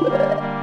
Yeah.